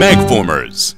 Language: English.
Megformers.